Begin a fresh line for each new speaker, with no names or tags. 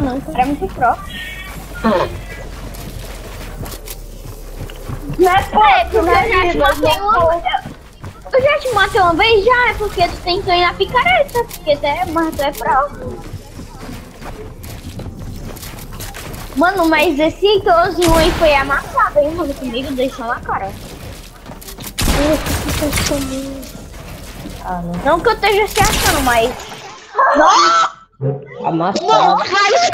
mano. O cara é muito pro.
Não é pouco,
É, porque eu
né,
já te
Vila?
matei
Não
uma
pouco.
Eu já te matei uma vez já, é porque tu tentou ir na picareta, porque tu é, mas tu é pro. Mano, mas esse idosinho aí foi amassado, hein, mano, comigo, deixou na cara.
Ah, não.
Não que eu esteja se achando, mas...
Amassado.
Não, raio